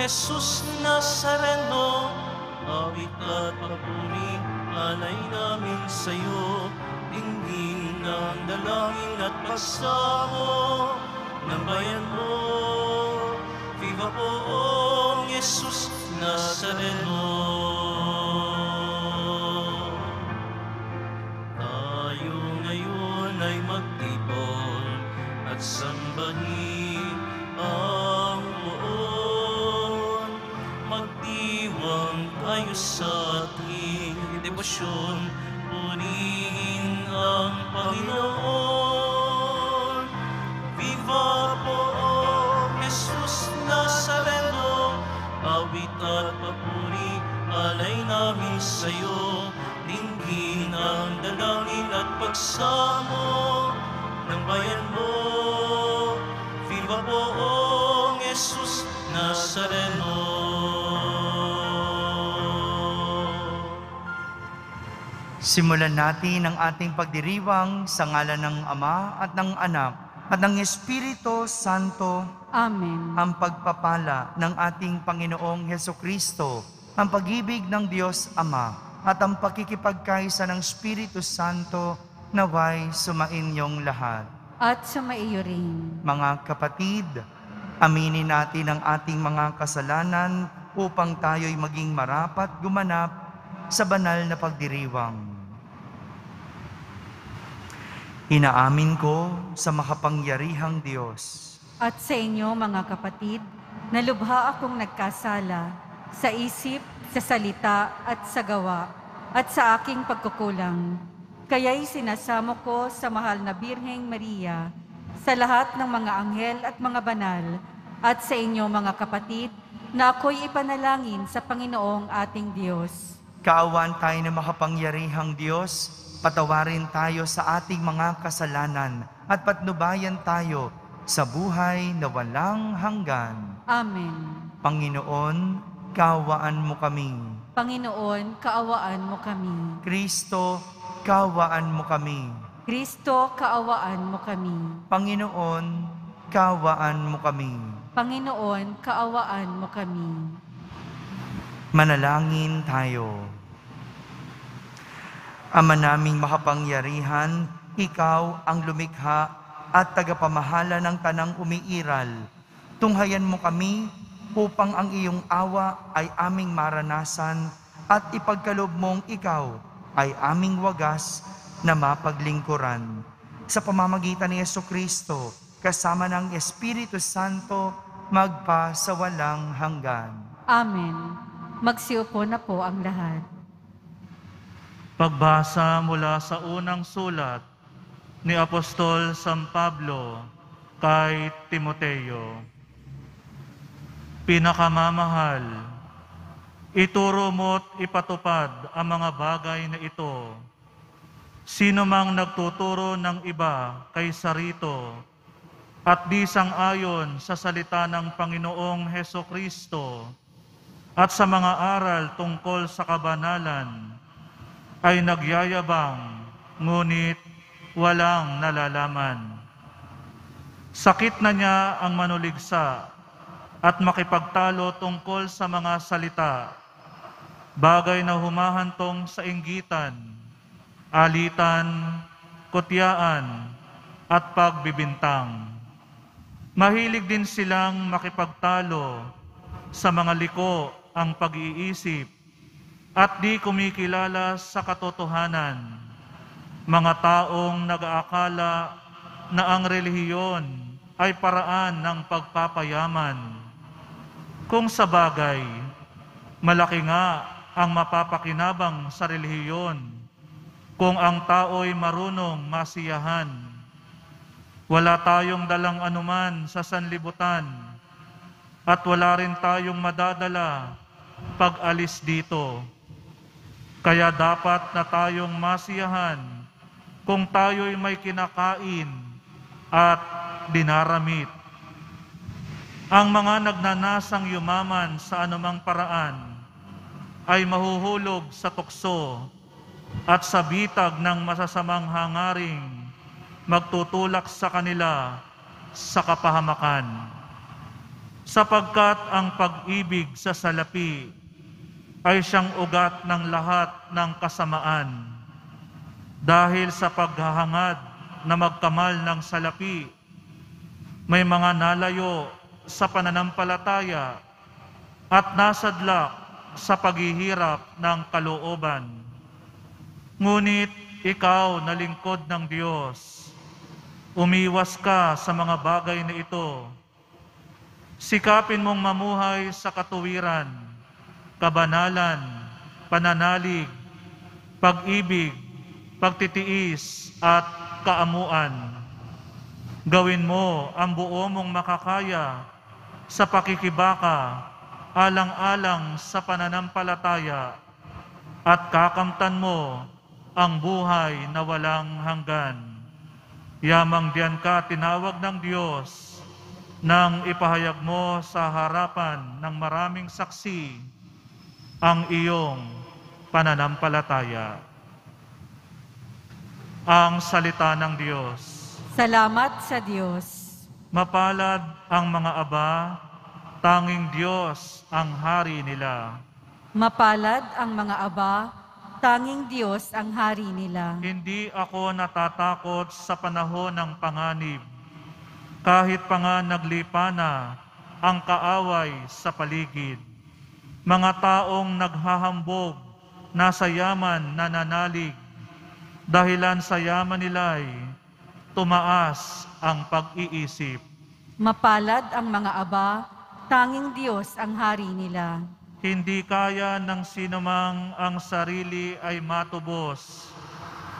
Jesus Nazareno, awit at papuri, alay namin sa'yo. Tingin ng dalangin at pagsamo ng bayan mo. Viva poong Jesus Nazareno. Tayo ngayon ay magtipon at sambahin debosyon, purihin ang Panginoon. Viva poong Jesus Nazareno, awit at papuri, alay namin sa'yo. Dinggin ang dalangin at pagsamo ng bayan mo. Viva poong Jesus Nazareno. Simulan natin ang ating pagdiriwang sa ngalan ng Ama at ng Anak at ng Espiritu Santo Amen. ang pagpapala ng ating Panginoong Heso Kristo, ang pag-ibig ng Diyos Ama at ang pakikipagkaisa ng Espiritu Santo naway sumainyong lahat. At sumaiyo rin. Mga kapatid, aminin natin ang ating mga kasalanan upang tayo'y maging marapat gumanap sa banal na pagdiriwang. Inaamin ko sa makapangyarihang Diyos At sa inyo, mga kapatid, nalubha akong nagkasala sa isip, sa salita at sa gawa, at sa aking pagkukulang. Kaya'y sinasamo ko sa mahal na Birheng Maria, sa lahat ng mga anghel at mga banal, at sa inyo, mga kapatid, na ako'y ipanalangin sa Panginoong ating Diyos. Kaawan tayo ng makapangyarihang Diyos, patawarin tayo sa ating mga kasalanan at patnubayan tayo sa buhay na walang hanggan. Amen. Panginoon, kawaan mo kami. Panginoon, kaawaan mo kami. Kristo, kawaan mo kami. Kristo, kaawaan mo kami. Panginoon, kawaan mo kami. Panginoon, kaawaan mo kami. Manalangin tayo. Ama naming makapangyarihan, ikaw ang lumikha at tagapamahala ng tanang umiiral. Tunghayan mo kami upang ang iyong awa ay aming maranasan at ipagkalob mong ikaw ay aming wagas na mapaglingkuran. Sa pamamagitan ni Yeso Kristo, kasama ng Espiritu Santo, magpa sa walang hanggan. Amen. Magsiupo na po ang lahat. Pagbasa mula sa unang sulat ni Apostol San Pablo kay Timoteo. Pinakamamahal, ituro mo't ipatupad ang mga bagay na ito. Sino mang nagtuturo ng iba kay sarito at di sang-ayon sa salita ng Panginoong Heso Kristo at sa mga aral tungkol sa kabanalan, ay nagyayabang, ngunit walang nalalaman. Sakit na niya ang manuligsa at makipagtalo tungkol sa mga salita, bagay na humahantong sa inggitan, alitan, kutyaan, at pagbibintang. Mahilig din silang makipagtalo sa mga liko ang pag-iisip at di kumikilala sa katotohanan. Mga taong nag-aakala na ang relihiyon ay paraan ng pagpapayaman. Kung sa bagay, malaki nga ang mapapakinabang sa relihiyon kung ang tao'y marunong masiyahan. Wala tayong dalang anuman sa sanlibutan at wala rin tayong madadala pag alis dito. Kaya dapat na tayong masiyahan kung tayo'y may kinakain at dinaramit. Ang mga nagnanasang yumaman sa anumang paraan ay mahuhulog sa tukso at sa bitag ng masasamang hangaring magtutulak sa kanila sa kapahamakan. sapagkat ang pag-ibig sa salapi ay siyang ugat ng lahat ng kasamaan. Dahil sa paghahangad na magkamal ng salapi, may mga nalayo sa pananampalataya at nasadlak sa paghihirap ng kalooban. Ngunit ikaw na lingkod ng Diyos, umiwas ka sa mga bagay na ito. Sikapin mong mamuhay sa katuwiran, kabanalan, pananalig, pag-ibig, pagtitiis at kaamuan. Gawin mo ang buo mong makakaya sa pakikibaka, alang-alang sa pananampalataya, at kakamtan mo ang buhay na walang hanggan. Yamang diyan ka tinawag ng Diyos nang ipahayag mo sa harapan ng maraming saksi ang iyong pananampalataya. Ang salita ng Diyos. Salamat sa Diyos. Mapalad ang mga aba, tanging Diyos ang hari nila. Mapalad ang mga aba, tanging Diyos ang hari nila. Hindi ako natatakot sa panahon ng panganib, kahit pa nga naglipa na ang kaaway sa paligid. Mga taong naghahambog, nasa yaman nananalig, dahilan sa yaman nila'y tumaas ang pag-iisip. Mapalad ang mga aba, tanging Diyos ang hari nila. Hindi kaya ng sinumang ang sarili ay matubos.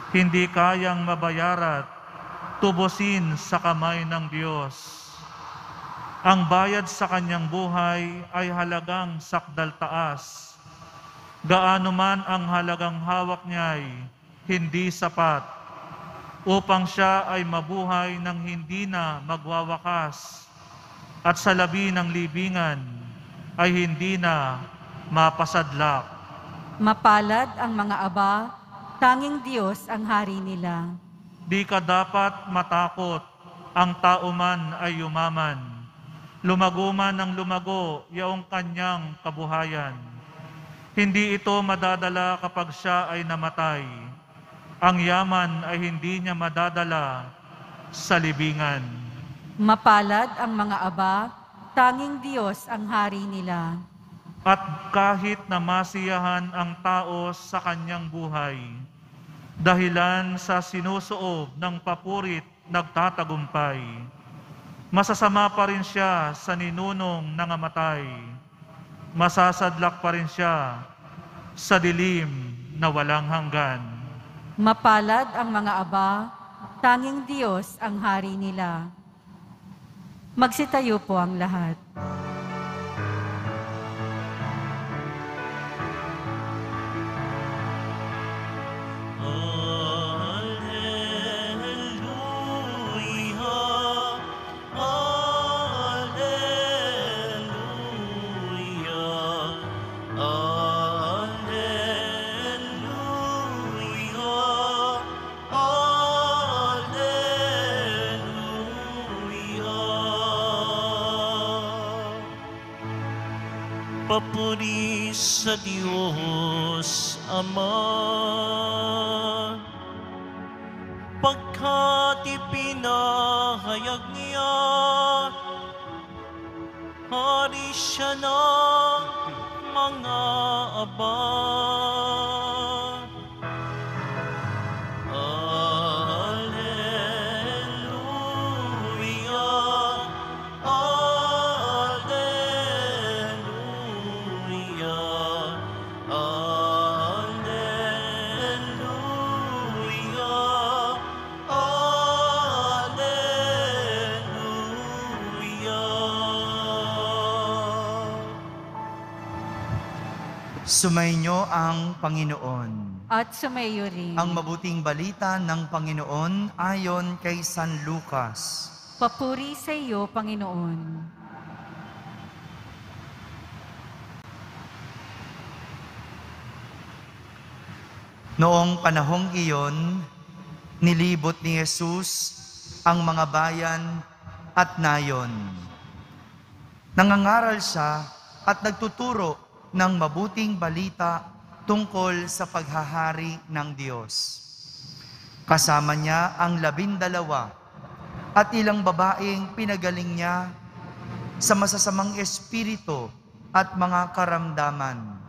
Hindi kayang mabayarat, tubusin sa kamay ng Diyos. Ang bayad sa kanyang buhay ay halagang sakdal taas. Gaano man ang halagang hawak niya'y hindi sapat upang siya ay mabuhay ng hindi na magwawakas at sa labi ng libingan ay hindi na mapasadlak. Mapalad ang mga aba, tanging Diyos ang hari nila. Di ka dapat matakot, ang tao man ay yumaman. Lumago man ng lumago yaong kanyang kabuhayan. Hindi ito madadala kapag siya ay namatay. Ang yaman ay hindi niya madadala sa libingan. Mapalad ang mga aba, tanging Diyos ang hari nila. At kahit na masiyahan ang tao sa kanyang buhay, dahilan sa sinusuob ng papurit nagtatagumpay, masasama pa rin siya sa ninunong nangamatay. Masasadlak pa rin siya sa dilim na walang hanggan. Mapalad ang mga aba, tanging Diyos ang hari nila. Magsitayo po ang lahat. Sumainyo ang Panginoon. At sumayo rin. Ang mabuting balita ng Panginoon ayon kay San Lucas. Papuri sa iyo, Panginoon. Noong panahong iyon, nilibot ni Jesus ang mga bayan at nayon. Nangangaral siya at nagtuturo ng mabuting balita tungkol sa paghahari ng Diyos. Kasama niya ang labindalawa at ilang babaeng pinagaling niya sa masasamang espiritu at mga karamdaman.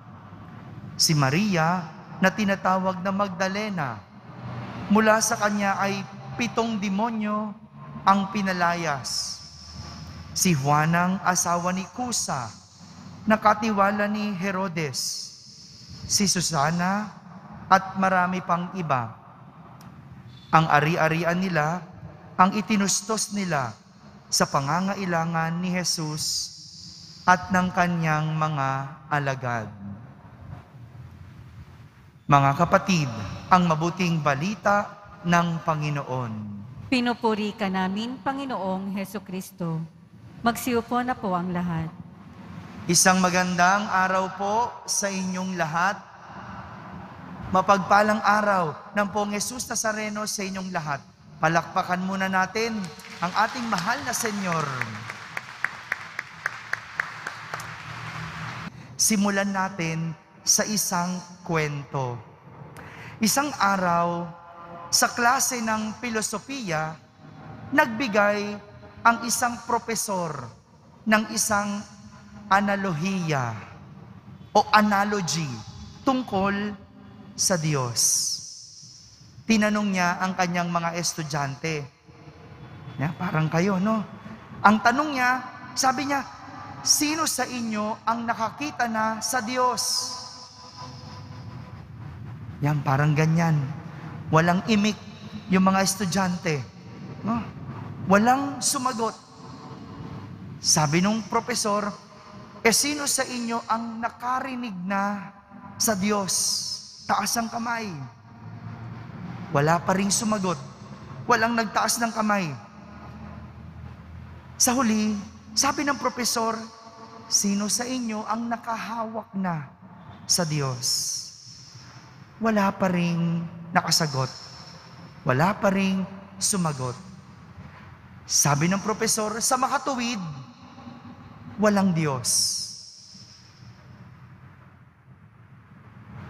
Si Maria na tinatawag na Magdalena, mula sa kanya ay pitong demonyo ang pinalayas. Si Juanang asawa ni Kusa, nakatiwala ni Herodes. Si Susana at marami pang iba. Ang ari-arian nila, ang itinustos nila sa pangangailangan ni Jesus at ng kanyang mga alagad. Mga kapatid, ang mabuting balita ng Panginoon. Pinupuri ka namin, Panginoong Heso Kristo. Magsiupo na po ang lahat. Isang magandang araw po sa inyong lahat. Mapagpalang araw ng pong Jesus Nazareno sa inyong lahat. Palakpakan muna natin ang ating mahal na Senyor. Simulan natin sa isang kwento. Isang araw, sa klase ng filosofiya, nagbigay ang isang propesor ng isang analohiya o analogy tungkol sa Diyos. Tinanong niya ang kanyang mga estudyante. Ya, parang kayo, no? Ang tanong niya, sabi niya, sino sa inyo ang nakakita na sa Diyos? Yan, parang ganyan. Walang imik yung mga estudyante. No? Walang sumagot. Sabi nung profesor, eh sino sa inyo ang nakarinig na sa Diyos? Taas ang kamay. Wala pa rin sumagot. Walang nagtaas ng kamay. Sa huli, sabi ng profesor, sino sa inyo ang nakahawak na sa Diyos? Wala pa rin nakasagot. Wala pa rin sumagot. Sabi ng profesor, sa makatuwid, walang Diyos.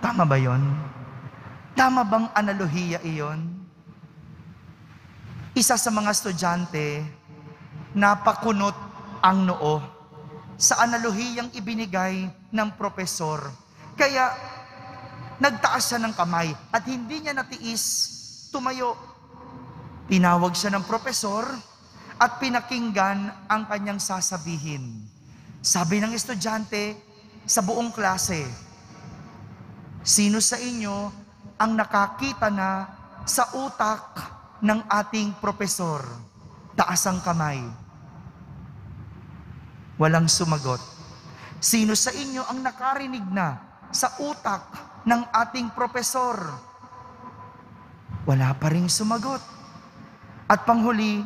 Tama ba yon? Tama bang analohiya iyon? Isa sa mga estudyante, napakunot ang noo sa analohiyang ibinigay ng profesor. Kaya nagtaas siya ng kamay at hindi niya natiis tumayo. Tinawag siya ng profesor at pinakinggan ang kanyang sasabihin. Sabi ng estudyante sa buong klase, Sino sa inyo ang nakakita na sa utak ng ating profesor? Taas ang kamay. Walang sumagot. Sino sa inyo ang nakarinig na sa utak ng ating profesor? Wala pa rin sumagot. At panghuli,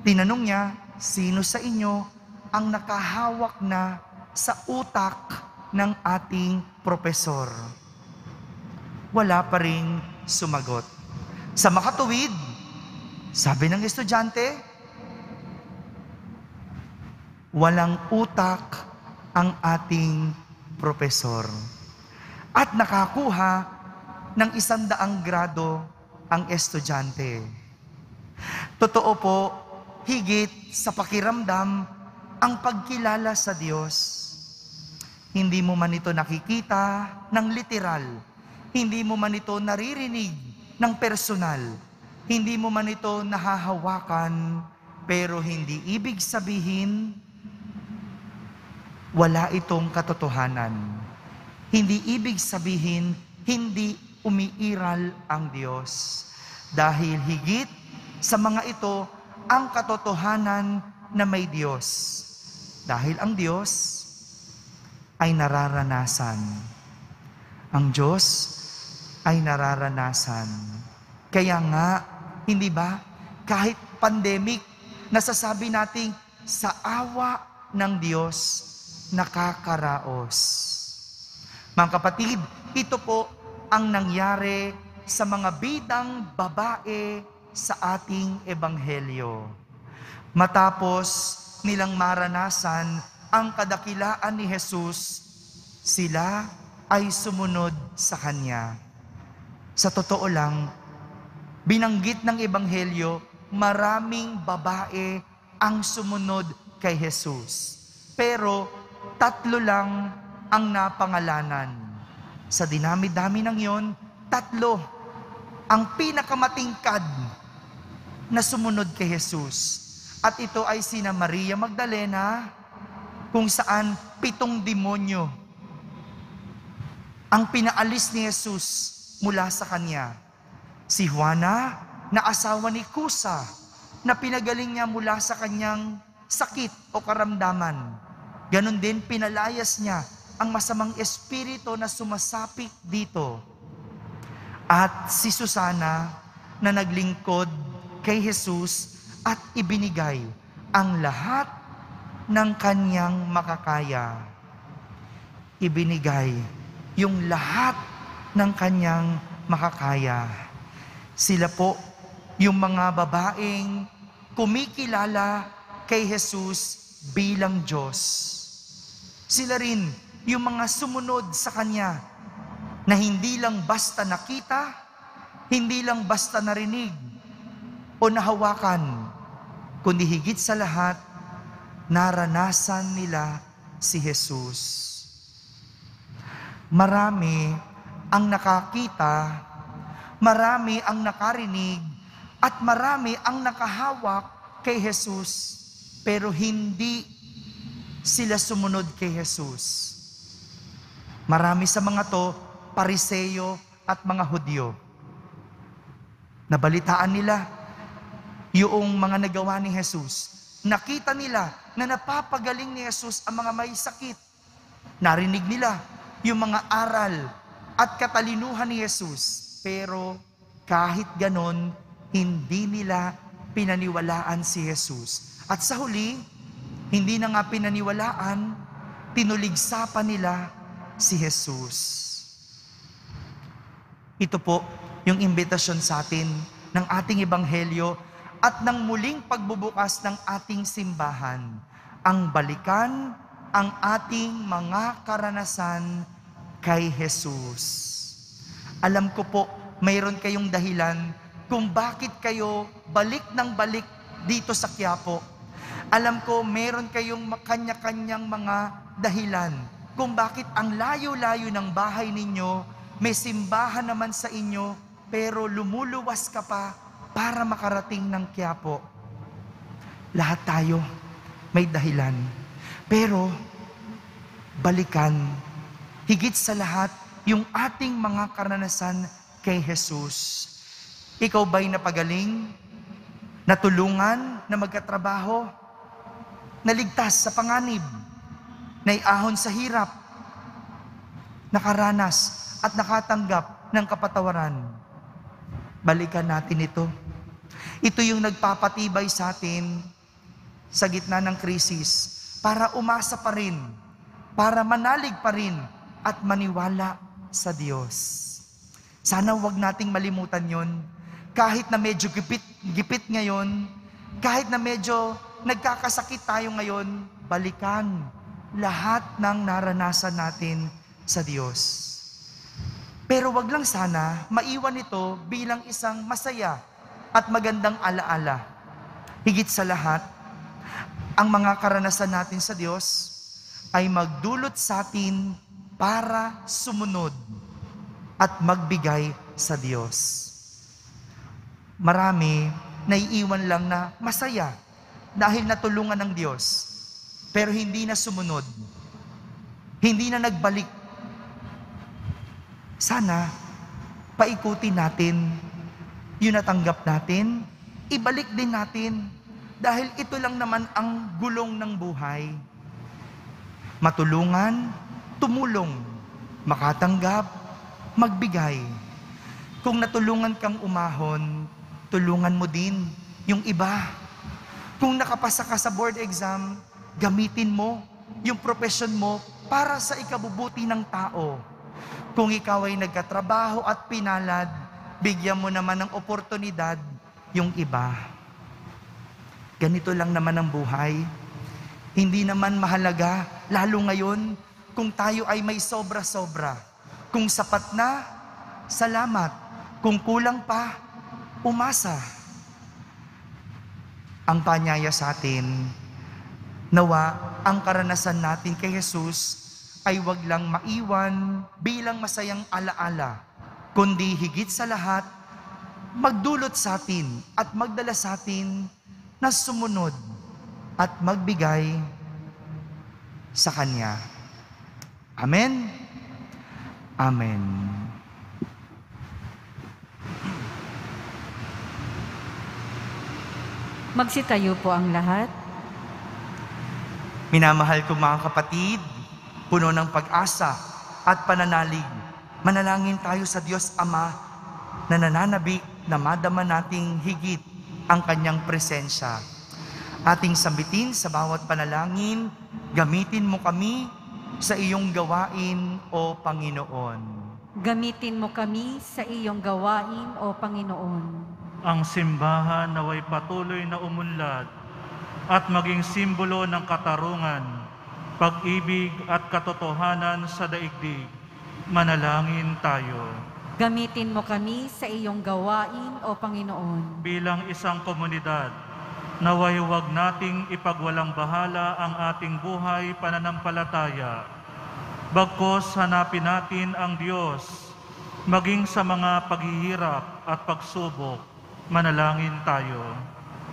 tinanong niya, sino sa inyo ang nakahawak na sa utak ng ating profesor? Wala pa rin sumagot. Sa makatuwid, sabi ng estudyante, walang utak ang ating profesor. At nakakuha ng isandaang grado ang estudyante. Totoo po, higit sa pakiramdam ang pagkilala sa Diyos. Hindi mo man ito nakikita ng literal. Hindi mo man ito naririnig ng personal. Hindi mo man ito nahahawakan, pero hindi ibig sabihin wala itong katotohanan. Hindi ibig sabihin hindi umiiral ang Diyos. Dahil higit sa mga ito ang katotohanan na may Diyos. Dahil ang Diyos ay nararanasan. Ang Diyos ay nararanasan. Kaya nga, hindi ba, kahit pandemic, nasasabi nating sa awa ng Diyos, nakakaraos. Mga kapatid, ito po ang nangyari sa mga bidang babae sa ating ebanghelyo. Matapos nilang maranasan ang kadakilaan ni Jesus, sila ay sumunod sa Kanya. Sa totoo lang, binanggit ng Ebanghelyo, maraming babae ang sumunod kay Jesus. Pero tatlo lang ang napangalanan. Sa dinami-dami ng yon, tatlo ang pinakamatingkad na sumunod kay Jesus. At ito ay sina Maria Magdalena, kung saan pitong demonyo ang pinaalis ni Jesus mula sa kanya. Si Juana, na asawa ni Kusa, na pinagaling niya mula sa kanyang sakit o karamdaman. Ganon din pinalayas niya ang masamang espiritu na sumasapit dito. At si Susana na naglingkod kay Jesus at ibinigay ang lahat ng kanyang makakaya. Ibinigay yung lahat ng kanyang makakaya. Sila po yung mga babaeng kumikilala kay Jesus bilang Diyos. Sila rin yung mga sumunod sa Kanya na hindi lang basta nakita, hindi lang basta narinig o nahawakan, kundi higit sa lahat, naranasan nila si Jesus. Marami ang nakakita, marami ang nakarinig, at marami ang nakahawak kay Jesus, pero hindi sila sumunod kay Jesus. Marami sa mga to, pariseyo at mga Hudyo. Nabalitaan nila yung mga nagawa ni Jesus. Nakita nila na napapagaling ni Jesus ang mga may sakit. Narinig nila yung mga aral at katalinuhan ni Jesus. Pero kahit ganon, hindi nila pinaniwalaan si Jesus. At sa huli, hindi na nga pinaniwalaan, tinuligsa pa nila si Jesus. Ito po yung imbitasyon sa atin ng ating ebanghelyo at ng muling pagbubukas ng ating simbahan. Ang balikan ang ating mga karanasan kay Jesus. Alam ko po, mayroon kayong dahilan kung bakit kayo balik ng balik dito sa Quiapo. Alam ko, meron kayong kanya-kanyang mga dahilan kung bakit ang layo-layo ng bahay ninyo, may simbahan naman sa inyo, pero lumuluwas ka pa para makarating ng Quiapo. Lahat tayo may dahilan. Pero, balikan, higit sa lahat, yung ating mga karanasan kay Jesus. Ikaw ba'y napagaling? Natulungan na magkatrabaho? Naligtas sa panganib? Naiahon sa hirap? Nakaranas at nakatanggap ng kapatawaran? Balikan natin ito. Ito yung nagpapatibay sa atin sa gitna ng krisis para umasa pa rin, para manalig pa rin at maniwala sa Diyos. Sana wag nating malimutan yon. Kahit na medyo gipit, gipit ngayon, kahit na medyo nagkakasakit tayo ngayon, balikan lahat ng naranasan natin sa Diyos. Pero wag lang sana maiwan ito bilang isang masaya at magandang alaala. Higit sa lahat, ang mga karanasan natin sa Diyos ay magdulot sa atin para sumunod at magbigay sa Diyos. Marami naiiwan lang na masaya dahil natulungan ng Diyos, pero hindi na sumunod. Hindi na nagbalik. Sana, paikutin natin yung natanggap natin, ibalik din natin dahil ito lang naman ang gulong ng buhay. Matulungan, tumulong, makatanggap, magbigay. Kung natulungan kang umahon, tulungan mo din yung iba. Kung nakapasa ka sa board exam, gamitin mo yung profession mo para sa ikabubuti ng tao. Kung ikaw ay nagkatrabaho at pinalad, bigyan mo naman ng oportunidad yung iba. Ganito lang naman ang buhay. Hindi naman mahalaga, lalo ngayon, kung tayo ay may sobra-sobra. Kung sapat na, salamat. Kung kulang pa, umasa. Ang panyaya sa atin, nawa ang karanasan natin kay Jesus ay wag lang maiwan bilang masayang alaala, kundi higit sa lahat, magdulot sa atin at magdala sa atin na sumunod at magbigay sa Kanya. Amen? Amen. Magsitayo po ang lahat. Minamahal ko mga kapatid, puno ng pag-asa at pananalig, manalangin tayo sa Diyos Ama na nananabik na madama nating higit ang kanyang presensya. Ating sambitin sa bawat panalangin, gamitin mo kami sa iyong gawain, O Panginoon. Gamitin mo kami sa iyong gawain, O Panginoon. Ang simbahan naway patuloy na umunlad at maging simbolo ng katarungan, pag-ibig at katotohanan sa daigdig. Manalangin tayo. Gamitin mo kami sa iyong gawain, O Panginoon. Bilang isang komunidad, naway huwag nating ipagwalang bahala ang ating buhay pananampalataya. Bagkos hanapin natin ang Diyos, maging sa mga paghihirap at pagsubok. Manalangin tayo.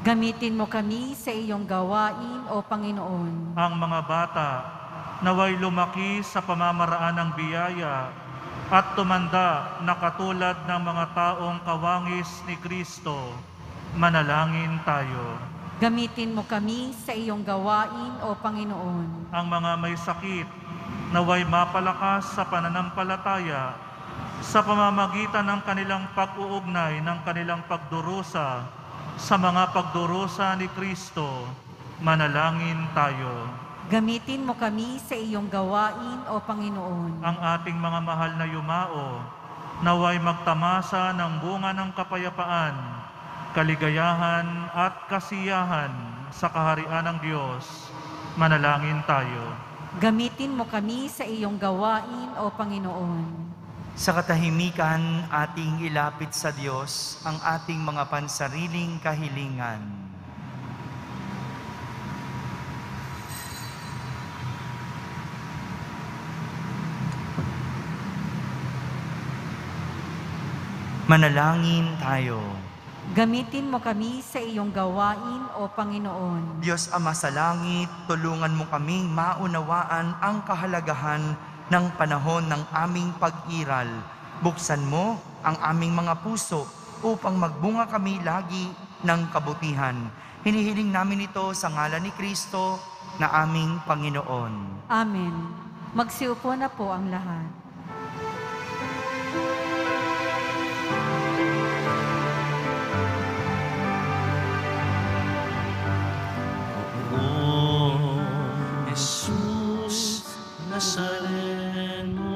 Gamitin mo kami sa iyong gawain, O Panginoon. ang mga bata naway lumaki sa pamamaraan ng biyaya at tumanda na katulad ng mga taong kawangis ni Kristo. Manalangin tayo. Gamitin mo kami sa iyong gawain, O Panginoon. Ang mga may sakit naway mapalakas sa pananampalataya sa pamamagitan ng kanilang pag-uugnay ng kanilang pagdurusa sa mga pagdurusa ni Kristo. Manalangin tayo. Gamitin mo kami sa iyong gawain, O Panginoon. ang ating mga mahal na yumao, naway magtamasa ng bunga ng kapayapaan, kaligayahan at kasiyahan sa kaharian ng Diyos. Manalangin tayo. Gamitin mo kami sa iyong gawain, O Panginoon. Sa katahimikan, ating ilapit sa Diyos ang ating mga pansariling kahilingan. Manalangin tayo. Gamitin mo kami sa iyong gawain, O Panginoon. Diyos Ama sa langit, tulungan mo kaming maunawaan ang kahalagahan ng panahon ng aming pag-iral. Buksan mo ang aming mga puso upang magbunga kami lagi ng kabutihan. Hinihiling namin ito sa ngalan ni Kristo na aming Panginoon. Amen. Magsiupo na po ang lahat. Nazareno,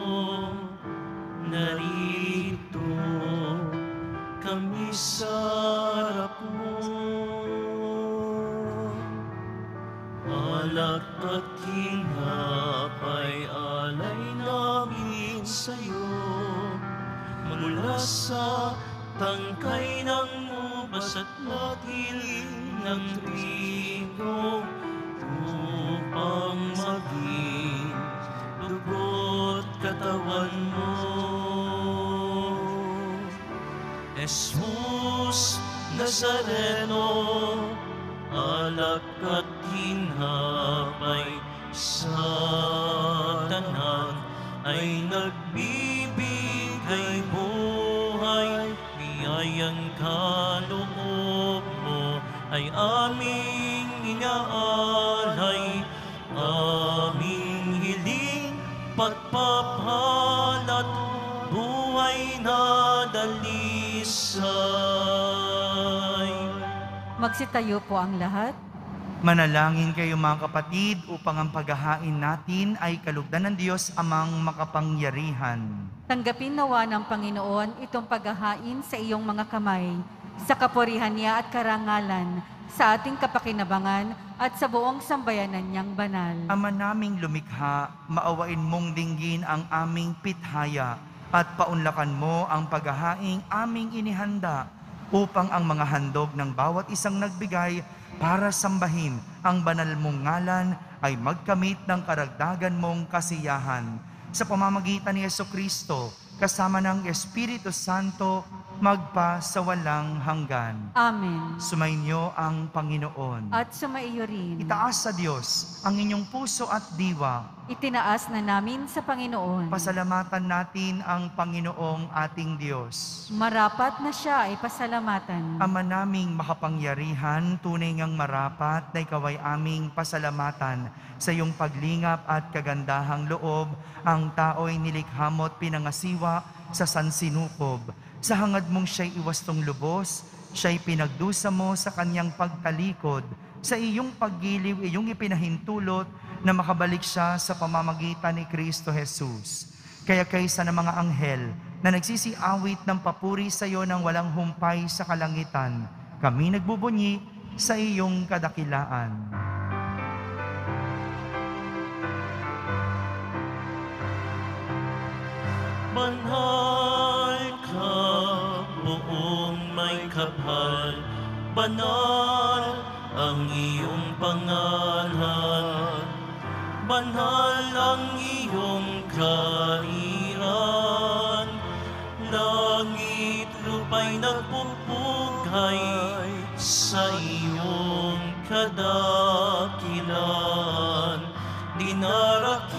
narito kami sa harap mo. Alak at kinapay alay namin sa'yo mula sa tangkay ng ubas at latil ng trigo upang katawan mo. Jesus Nazareno, alak at hinapay sa tanan ay nagbibigay buhay, biyayang kaloob mo ay aming inaalay, aming hiling pagpapalat, dalisay. Magsitayo po ang lahat. Manalangin kayo mga kapatid upang ang paghahain natin ay kalugdan ng Diyos amang makapangyarihan. Tanggapin nawa ng Panginoon itong paghahain sa iyong mga kamay, sa kapurihan niya at karangalan, sa ating kapakinabangan at sa buong sambayanan niyang banal. Ama naming lumikha, maawain mong dinggin ang aming pithaya at paunlakan mo ang paghahaing aming inihanda upang ang mga handog ng bawat isang nagbigay para sambahin ang banal mong ngalan ay magkamit ng karagdagan mong kasiyahan. Sa pamamagitan ni Yeso Kristo, kasama ng Espiritu Santo, magpa sa walang hanggan. Amen. Sumainyo ang Panginoon. At sumaiyo rin. Itaas sa Diyos ang inyong puso at diwa. Itinaas na namin sa Panginoon. Pasalamatan natin ang Panginoong ating Diyos. Marapat na siya ay pasalamatan. Ama naming makapangyarihan, tunay ngang marapat na ikaw ay aming pasalamatan sa iyong paglingap at kagandahang loob. Ang tao'y nilikha mo at pinangasiwa sa sansinukob. Sa hangad mong siya'y iwastong lubos, siya'y pinagdusa mo sa kanyang pagtalikod. Sa iyong paggiliw, iyong ipinahintulot na makabalik siya sa pamamagitan ni Kristo Jesus. Kaya kaysa ng mga anghel na nagsisiawit ng papuri sa iyo ng walang humpay sa kalangitan, kami nagbubunyi sa iyong kadakilaan. Banal may kapal, banal ang iyong pangalan, banal ang iyong kairan, langit lupa'y nagpupugay sa iyong kadakilan, dinarakila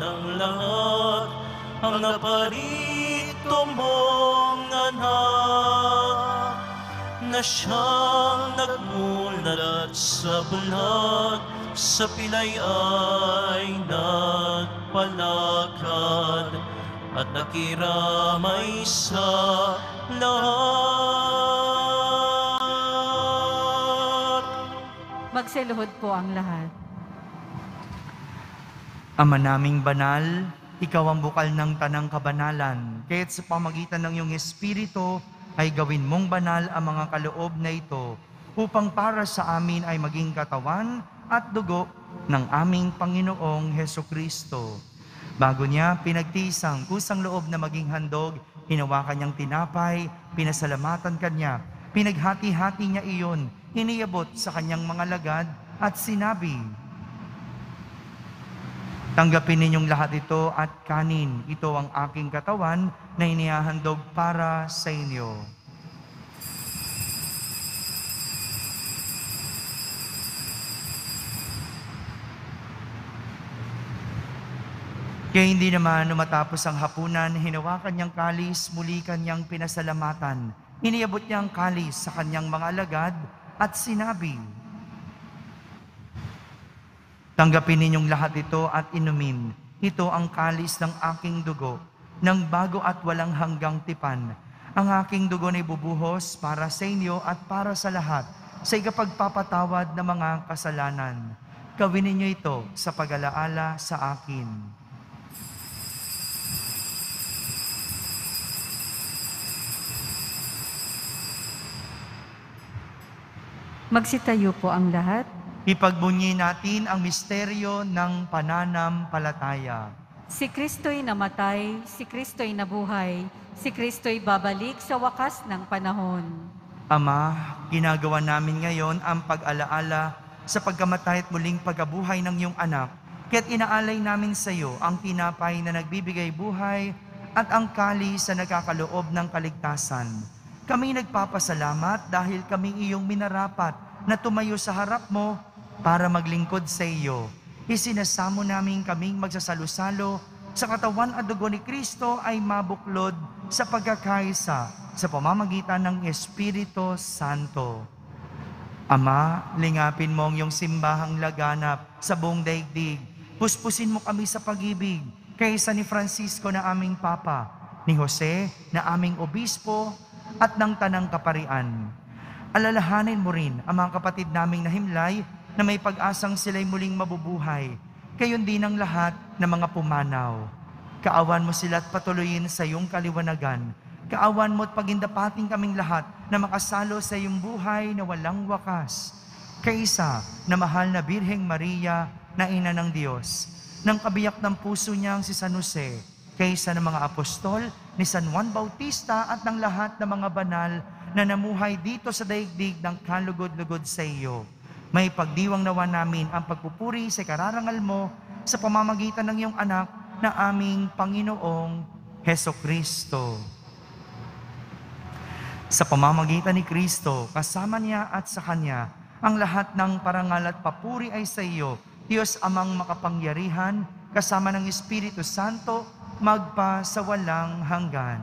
ng lahat. Ang naparito anak na siyang nagmulat sa bulag sa pilay ay nagpalakad at nakiramay sa lahat. Magsiluhod po ang lahat. Ama naming banal, ikaw ang bukal ng tanang kabanalan. Kaya't sa pamagitan ng iyong Espiritu, ay gawin mong banal ang mga kaloob na ito upang para sa amin ay maging katawan at dugo ng aming Panginoong Heso Kristo. Bago niya pinagtisang kusang loob na maging handog, hinawakan niyang tinapay, pinasalamatan kanya, pinaghati-hati niya iyon, iniabot sa kanyang mga lagad at sinabi, Tanggapin ninyong lahat ito at kanin. Ito ang aking katawan na inihahandog para sa inyo. Kaya hindi naman matapos ang hapunan, hinawakan niyang kalis, muli kanyang pinasalamatan. Iniabot niya ang kalis sa kanyang mga alagad at sinabi, Tanggapin ninyong lahat ito at inumin. Ito ang kalis ng aking dugo, ng bago at walang hanggang tipan. Ang aking dugo na ibubuhos para sa inyo at para sa lahat, sa ikapagpapatawad ng mga kasalanan. Gawin ninyo ito sa pag-alaala sa akin. Magsitayo po ang lahat. Ipagbunyi natin ang misteryo ng pananampalataya. Si Kristo'y namatay, si Kristo'y nabuhay, si Kristo'y babalik sa wakas ng panahon. Ama, ginagawa namin ngayon ang pag-alaala sa pagkamatay at muling pagkabuhay ng iyong anak. Kaya't inaalay namin sa iyo ang tinapay na nagbibigay buhay at ang kali sa nagkakaloob ng kaligtasan. Kami nagpapasalamat dahil kami iyong minarapat na tumayo sa harap mo para maglingkod sa iyo. Isinasamo namin kaming magsasalo-salo sa katawan at dugo ni Kristo ay mabuklod sa pagkakaisa sa pamamagitan ng Espiritu Santo. Ama, lingapin mo ang iyong simbahang laganap sa buong daigdig. Puspusin mo kami sa pag-ibig kaysa ni Francisco na aming Papa, ni Jose na aming Obispo at ng Tanang Kaparian. Alalahanin mo rin ang mga kapatid naming nahimlay na may pag-asang sila'y muling mabubuhay. Kayon din ang lahat ng mga pumanaw. Kaawan mo sila at patuloyin sa iyong kaliwanagan Kaawan mo at pagindapating kaming lahat na makasalo sa iyong buhay na walang wakas. Kaisa na mahal na Birheng Maria na ina ng Diyos, ng kabiyak ng puso niyang si San Jose, kaysa ng mga apostol ni San Juan Bautista at ng lahat ng mga banal na namuhay dito sa daigdig ng kalugod-lugod sa iyo. May pagdiwang nawa namin ang pagpupuri sa kararangal mo sa pamamagitan ng iyong anak na aming Panginoong Heso Kristo. Sa pamamagitan ni Kristo, kasama niya at sa Kanya, ang lahat ng parangal at papuri ay sa iyo, Diyos amang makapangyarihan, kasama ng Espiritu Santo, magpa sa walang hanggan.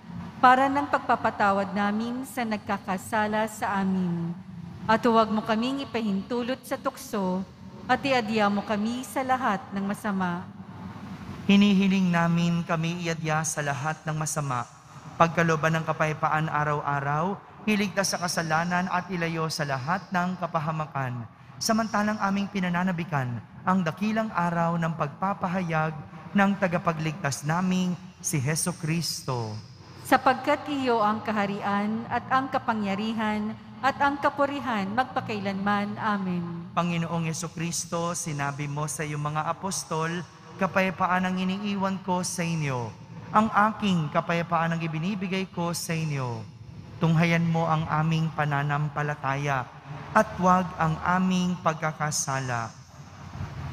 para ng pagpapatawad namin sa nagkakasala sa amin. At huwag mo kaming ipahintulot sa tukso at iadya mo kami sa lahat ng masama. Hinihiling namin kami iadya sa lahat ng masama, pagkaloban ng kapayapaan araw-araw, hiligtas sa kasalanan at ilayo sa lahat ng kapahamakan. Samantalang aming pinananabikan ang dakilang araw ng pagpapahayag ng tagapagligtas naming si Heso Kristo. Sapagkat iyo ang kaharian at ang kapangyarihan at ang kapurihan magpakailanman. Amen. Panginoong Yeso Kristo, sinabi mo sa iyong mga apostol, kapayapaan ang iniiwan ko sa inyo. Ang aking kapayapaan ang ibinibigay ko sa inyo. Tunghayan mo ang aming pananampalataya at huwag ang aming pagkakasala.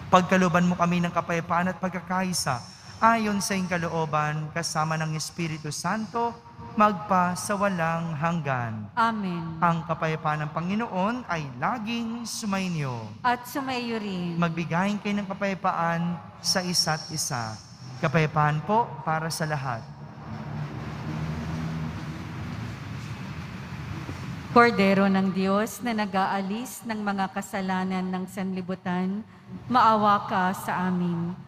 Pagkaluban mo kami ng kapayapaan at pagkakaisa, ayon sa iyong kalooban, kasama ng Espiritu Santo, magpa sa walang hanggan. Amen. Ang kapayapaan ng Panginoon ay laging sumainyo. At sumayo rin. Magbigayin kayo ng kapayapaan sa isa't isa. Kapayapaan po para sa lahat. Kordero ng Diyos na nag-aalis ng mga kasalanan ng sanlibutan, maawa ka sa amin.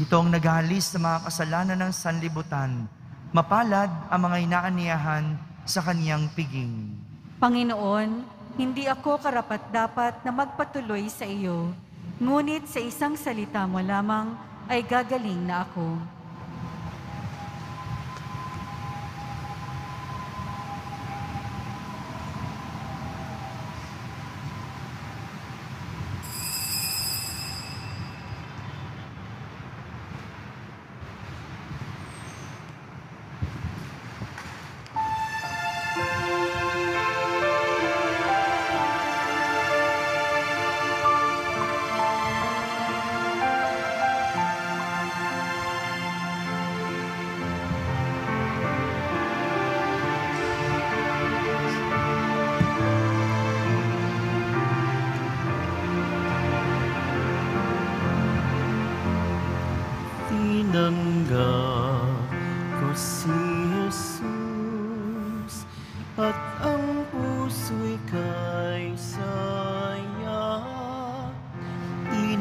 Ito ang naghalis sa mga kasalanan ng sanlibutan. Mapalad ang mga inaaniyahan sa kanyang piging. Panginoon, hindi ako karapat-dapat na magpatuloy sa iyo, ngunit sa isang salita mo lamang ay gagaling na ako.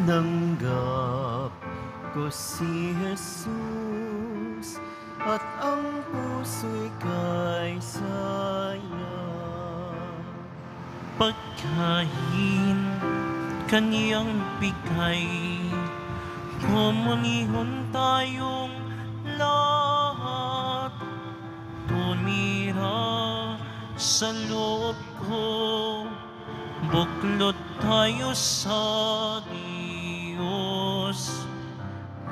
Tinanggap ko si Jesus at ang puso'y kay saya. Pagkain kaniyang bigay. Kumunihon tayong lahat, tumira sa loob ko, buklod tayo sa Diyos.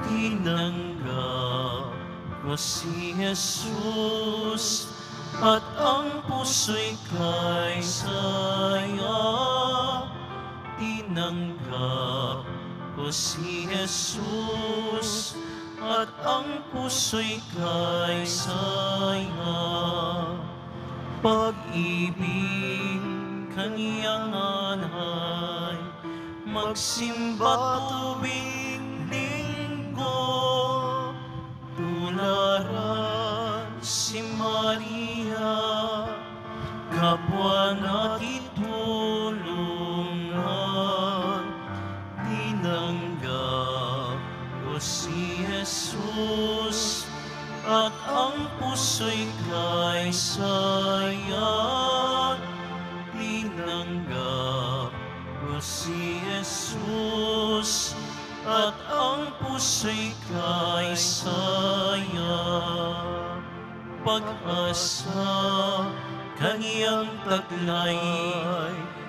Tinanggap ko si Jesus at ang puso'y kay saya. Tinanggap ko si Jesus at ang puso'y kay saya. Pag-ibig kaniyang anay, magsimba tuwing linggo. Tularan si Maria, kapwa natin tulungan. Tinanggap ko si Jesus at ang puso'y kay. Tinanggap si Jesus at ang puso'y kay saya. Pag-asa kaniyang taglay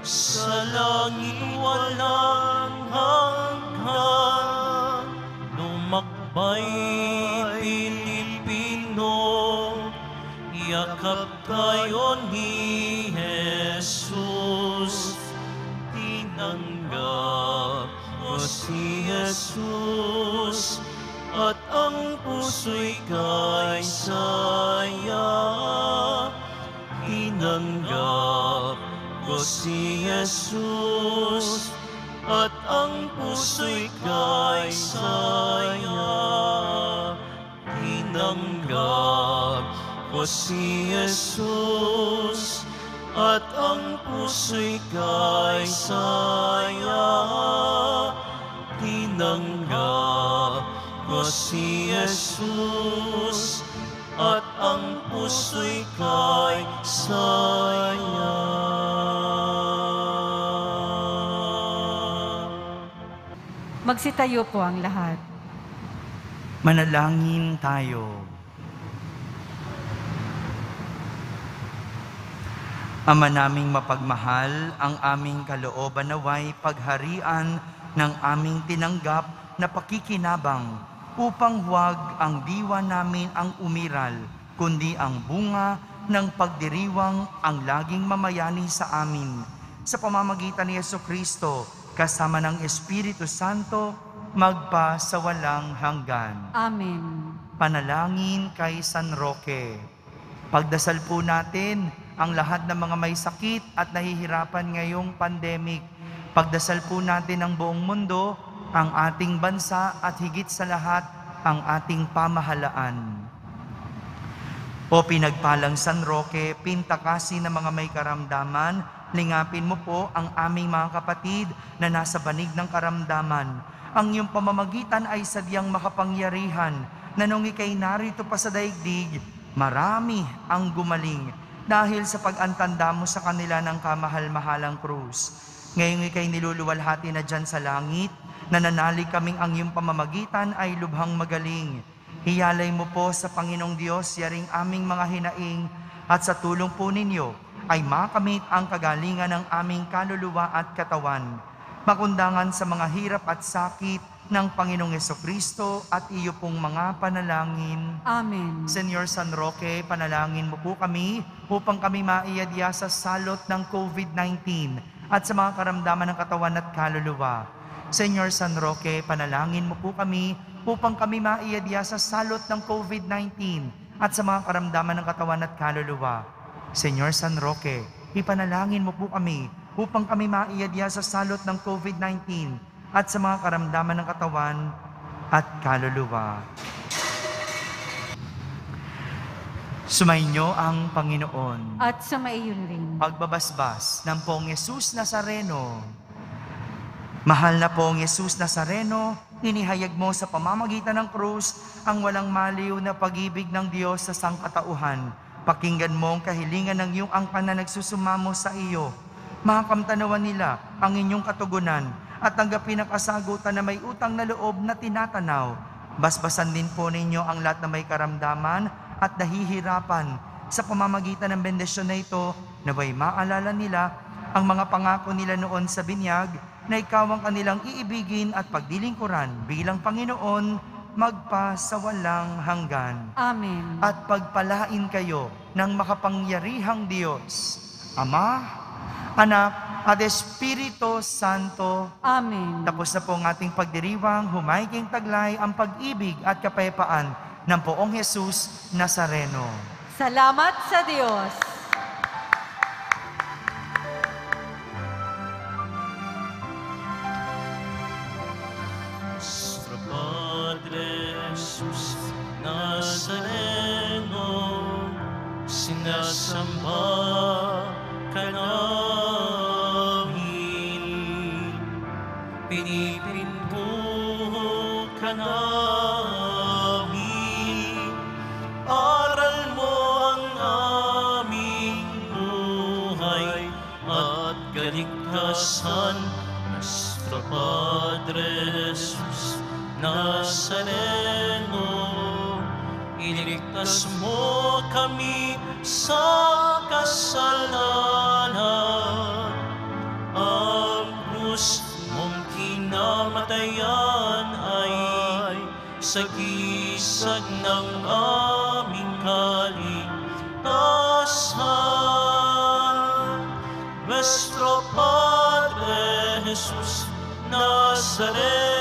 sa langit walang hanggan. Lumakbay Pilipino, yakap tayo ni Jesus. Tinanggap ko si Jesus at ang puso'y kay saya. Tinanggap ko si Jesus at ang puso'y kay saya. Tinanggap ko si Jesus at ang puso'y kay saya. Tinanggap ko si Jesus at ang puso'y kay saya. Magsitayo po ang lahat. Manalangin tayo. Ama naming mapagmahal, ang aming kalooban naway pagharian ng aming tinanggap na pakikinabang upang huwag ang diwa namin ang umiral, kundi ang bunga ng pagdiriwang ang laging mamayani sa amin. Sa pamamagitan ni Yeso Kristo, kasama ng Espiritu Santo, magpa sa walang hanggan. Amen. Panalangin kay San Roque. Pagdasal po natin ang lahat ng mga may sakit at nahihirapan ngayong pandemic. Pagdasal po natin ang buong mundo, ang ating bansa at higit sa lahat, ang ating pamahalaan. O pinagpalang San Roque, pintakasi ng mga may karamdaman, lingapin mo po ang aming mga kapatid na nasa banig ng karamdaman. Ang iyong pamamagitan ay sadyang makapangyarihan na nung ikay narito pa sa daigdig, marami ang gumaling dahil sa pag-antanda mo sa kanila ng kamahal-mahalang krus. Ngayong ikay niluluwalhati na dyan sa langit, nananalig kaming ang iyong pamamagitan ay lubhang magaling. Hiyalay mo po sa Panginoong Diyos yaring aming mga hinaing at sa tulong po ninyo ay makamit ang kagalingan ng aming kaluluwa at katawan. Makundangan sa mga hirap at sakit ng Panginoong Kristo at iyo pong mga panalangin. Amen. Senyor San Roque, panalangin mo po kami upang kami maiyadya sa salot ng COVID-19 at sa mga karamdaman ng katawan at kaluluwa. Senyor San Roque, panalangin mo po kami upang kami maiyadya sa salot ng COVID-19 at sa mga karamdaman ng katawan at kaluluwa. Senyor San Roque, ipanalangin mo po kami upang kami maiyadya sa salot ng COVID-19 at sa mga karamdaman ng katawan at kaluluwa. Sumainyo ang Panginoon. At sa maiyon rin. Pagbabasbas ng pong Yesus Nazareno. Mahal na pong Yesus Nazareno, inihayag mo sa pamamagitan ng krus ang walang maliw na pag-ibig ng Diyos sa sangkatauhan. Pakinggan mo ang kahilingan ng iyong angkan na nagsusumamo sa iyo. Makakamtanawan nila ang inyong katugunan at tanggapin ang kasagutan na may utang na loob na tinatanaw. Basbasan din po ninyo ang lahat na may karamdaman at nahihirapan sa pamamagitan ng bendisyon na ito, naway maalala nila ang mga pangako nila noon sa binyag na ikaw ang kanilang iibigin at pagdilingkuran bilang Panginoon magpa sa walang hanggan. Amen. At pagpalain kayo ng makapangyarihang Diyos, Ama, Anak, at Espiritu Santo. Amen. Tapos na po ang ating pagdiriwang, humayging taglay ang pag-ibig at kapayapaan ng poong Jesus Nazareno. Salamat sa Diyos. Krus mong kinamatayan ay sagisag ng aming kaligtasan. Nuestro Padre Jesus Nazareno,